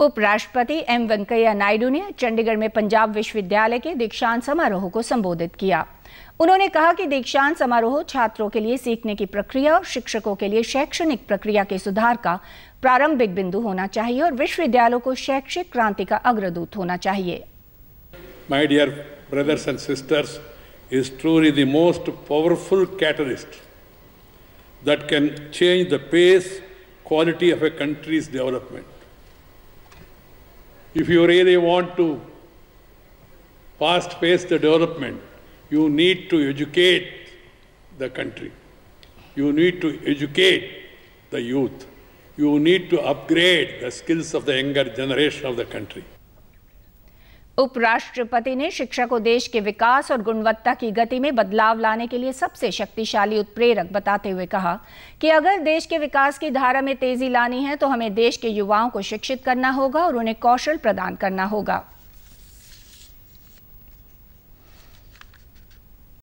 उपराष्ट्रपति एम वेंकैया नायडू ने चंडीगढ़ में पंजाब विश्वविद्यालय के दीक्षांत समारोह को संबोधित किया उन्होंने कहा कि दीक्षांत समारोह छात्रों के लिए सीखने की प्रक्रिया और शिक्षकों के लिए शैक्षणिक प्रक्रिया के सुधार का प्रारंभिक बिंदु होना चाहिए और विश्वविद्यालयों को शैक्षिक क्रांति का अग्रदूत होना चाहिए My dear brothers and sisters, is truly the most powerful catalyst that can change the pace, quality of a country's development. If you really want to fast pace the development, you need to educate the country. You need to educate the youth. You need to upgrade the skills of the younger generation of the country. उपराष्ट्रपति ने शिक्षा को देश के विकास और गुणवत्ता की गति में बदलाव लाने के लिए सबसे शक्तिशाली उत्प्रेरक बताते हुए कहा कि अगर देश के विकास की धारा में तेज़ी लानी है तो हमें देश के युवाओं को शिक्षित करना होगा और उन्हें कौशल प्रदान करना होगा।